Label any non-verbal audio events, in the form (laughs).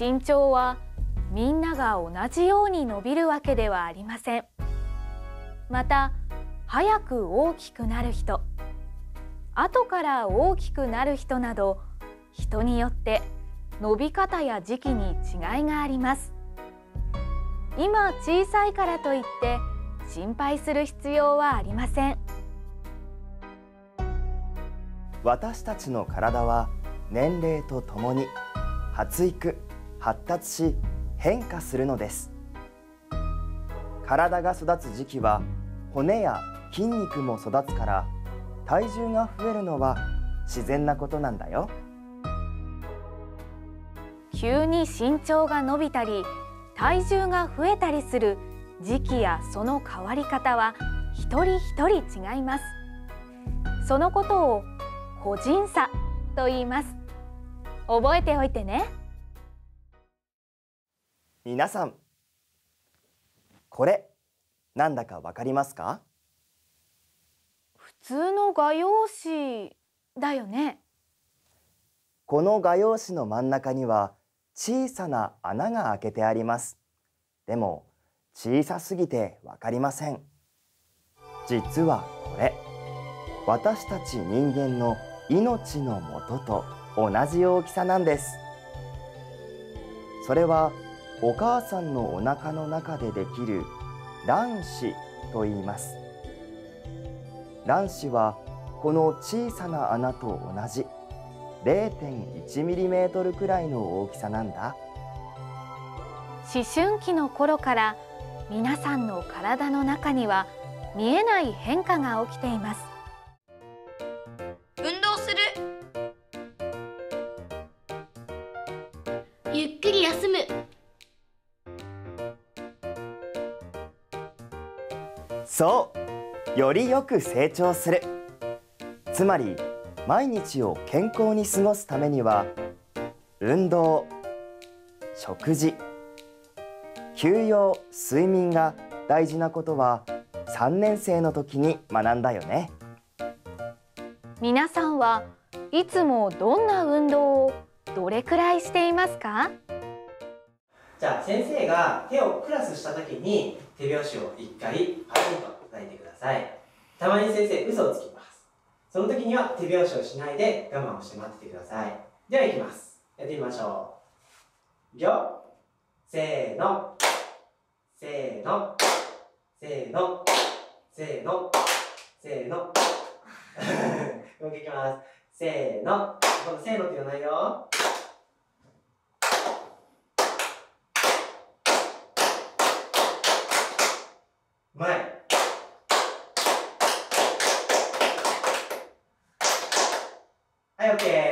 身長はみんなが同じように伸びるわけではありません。また早く大きくなる人後から大きくなる人など人によって伸び方や時期に違いがあります。今小さいからといって心配する必要はありません。私たちの体は年齢とともに発育発達し変化するのです。体が育つ時期は骨や筋肉も育つから体重が増えるのは自然なことなんだよ。急に身長が伸びたり体重が増えたりする時期やその変わり方は一人一人違います。そのことを個人差と言います。覚えておいてね。皆さんこれなんだかわかりますか？普通の画用紙だよね。この画用紙の真ん中には小さな穴が開けてあります。でも小さすぎてわかりません。実はこれ私たち人間の命の元と同じ大きさなんです。それはお母さんのお腹の中でできる卵子と言います。卵子はこの小さな穴と同じ。0.1mm くらいの大きさなんだ。思春期の頃から皆さんの体の中には見えない変化が起きています。運動するそうよりよく成長する。つまり毎日を健康に過ごすためには運動食事休養睡眠が大事なことは3年生の時に学んだよね。皆さんはいつもどんな運動をどれくらいしていますか？じゃあ先生が手をクラスした時に手拍子を1回パチンと叩いてください。たまに先生嘘をつきます。その時には手拍子をしないで我慢をして待っててください。ではいきます。やってみましょう。いくよ。せーの。せーの。せーの。せーの。せーの。も (laughs) う一回いきます。せーの。今度せーのって言わないよはい OK